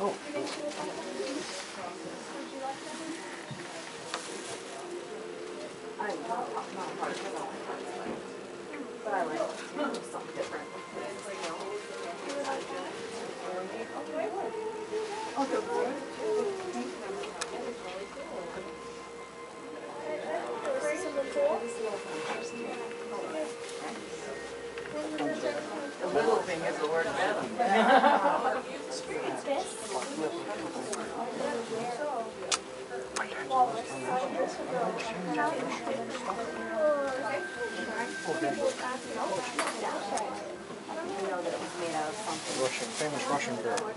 Oh. But I like something different. I'll Russian, famous Russian girl.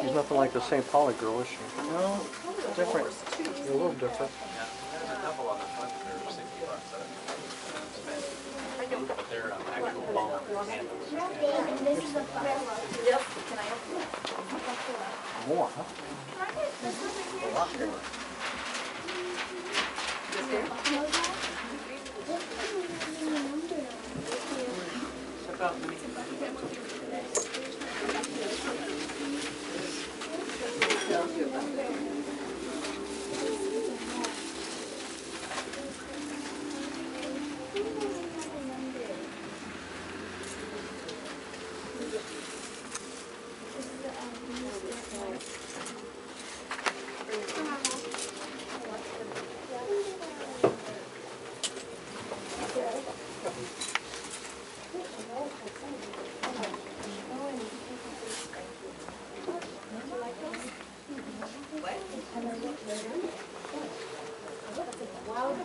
She's nothing like the St. Pauli girl, is she? No, different. A little different. Yeah, there's a more, huh? A lot more. About me.